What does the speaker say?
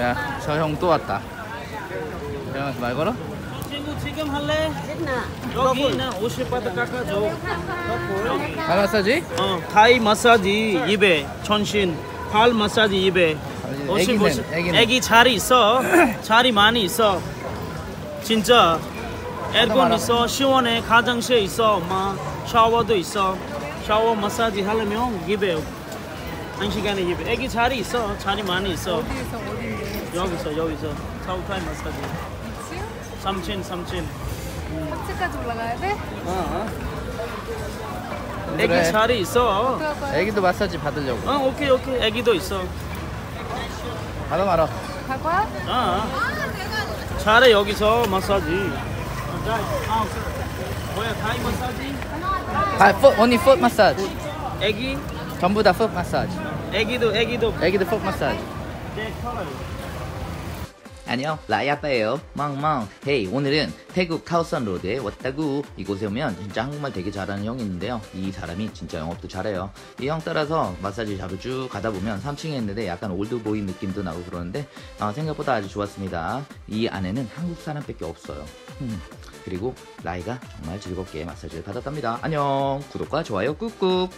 야, 저 형 또 왔다. 형한테 말 걸어? 친구 지금 할래? 여기 있는 50바트 깎아줘. 발 마사지? 어, 타이 마사지 200, 전신, 팔 마사지 200. 애기는, 50, 50. 애기는. 애기 자리 있어. 자리 많이 있어. 진짜. 에어컨 말아. 있어. 시원해. 가정실 있어. 엄마. 샤워도 있어. 샤워 마사지 하려면 200. 한 시간에 200. 애기 자리 있어. 자리 많이 있어. 어디에서 어딘데? 여기서 여기서. 사우타이 마사지. 3층 3층. 3층까지 올라가야 돼? 어. 애기 그래. 자리 있어. 애기도 마사지 받으려고. 어 오케이 오케이 애기도 있어 받아 말아. 갈 거야? 아 잘해 여기서 마사지 어, 뭐야 다이 마사지 발, foot, only foot massage. 애기? 전부 다 foot massage. 애기도 애기도. 애기도 foot massage. 안녕 라이아빠예요. 멍멍. Hey 오늘은 태국 카오산 로드에 왔다구. 이곳에 오면 진짜 한국말 되게 잘하는 형이 있는데요. 이 사람이 진짜 영업도 잘해요. 이 형 따라서 마사지 집을 쭉 가다 보면 3층에 있는데 약간 올드보이 느낌도 나고 그러는데 아, 생각보다 아주 좋았습니다. 이 안에는 한국 사람밖에 없어요. 음, 그리고 라이가 정말 즐겁게 마사지를 받았답니다. 안녕. 구독과 좋아요 꾹꾹